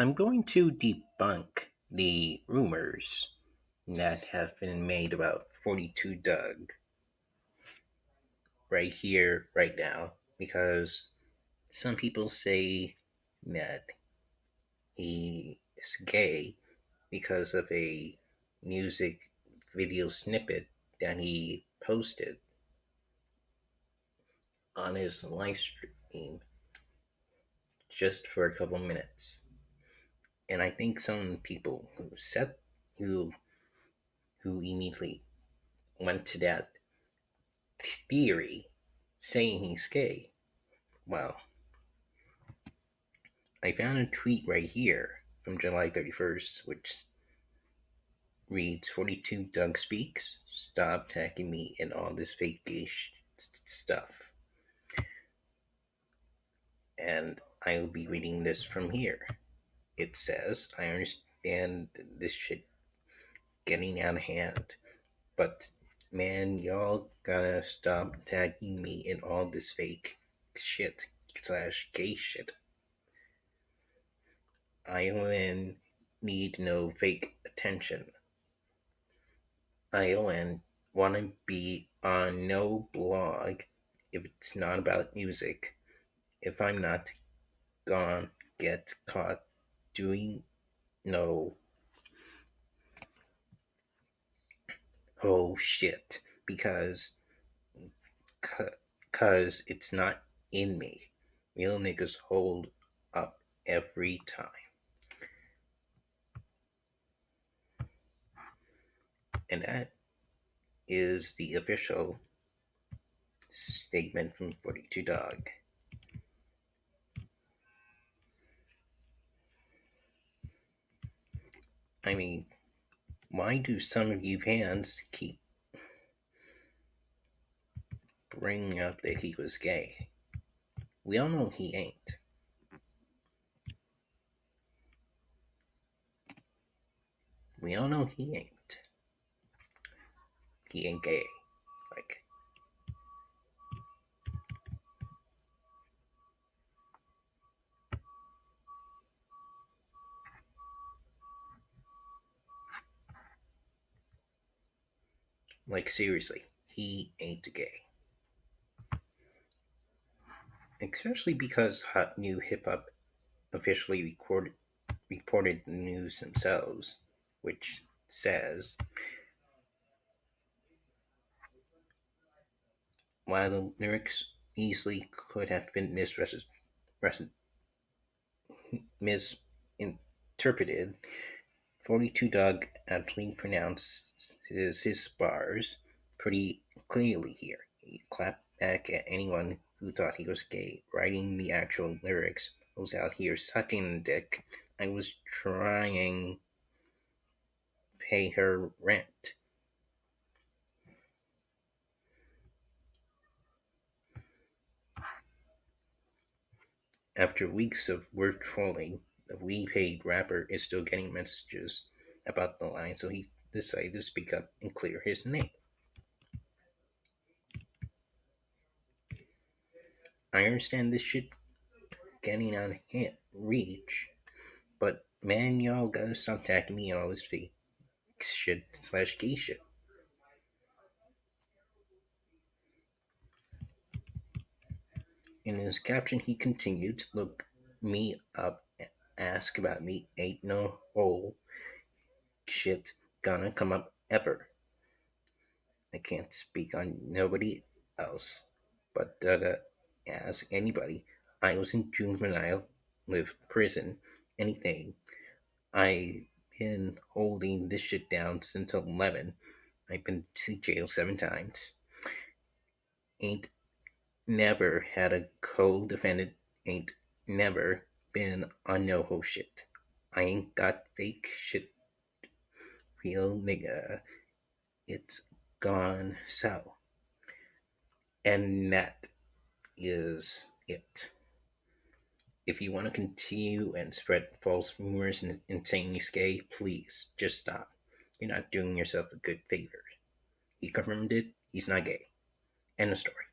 I'm going to debunk the rumors that have been made about 42 Dugg right here, right now, because some people say that he is gay because of a music video snippet that he posted on his live stream just for a couple minutes. And I think some people who said who who immediately went to that theory saying he's gay. Well, I found a tweet right here from July 31st, which reads 42 Dugg Speaks. Stop tagging me and all this fake gay sh- stuff. And I will be reading this from here. It says, I understand this shit getting out of hand, but man, y'all gotta stop tagging me in all this fake shit slash gay shit. ION need no fake attention. I ION wanna be on no blog if it's not about music. If I'm not gonna get caught doing no oh shit because cause it's not in me. Real niggas hold up every time. And that is the official statement from 42 Dugg. I mean, why do some of you fans keep bringing up that he was gay? We all know he ain't. We all know he ain't. He ain't gay. Like, Like, seriously, he ain't gay. Especially because Hot New Hip Hop officially recorded, reported the news themselves, which says while the lyrics easily could have been misinterpreted, 42 Dugg actually pronounced his, bars pretty clearly here. He clapped back at anyone who thought he was gay, writing the actual lyrics. I was out here sucking dick. I was trying pay her rent. After weeks of word trolling, we paid rapper is still getting messages about the line, so he decided to speak up and clear his name. I understand this shit getting out hand, reach, but man, y'all gotta stop attacking me on all this fake shit slash gay shit. In his caption, he continued to look me up ask about me ain't no whole shit gonna come up ever. I can't speak on nobody else, but uh, ask anybody. I was in juvenile with prison, anything. I've been holding this shit down since 11. I've been to jail seven times. Ain't never had a co-defendant. Ain't never been on no whole shit. I ain't got fake shit. Real nigga. It's gone so. And that is it. If you want to continue and spread false rumors and, saying he's gay, please just stop. You're not doing yourself a good favor. He confirmed it, he's not gay. End of story.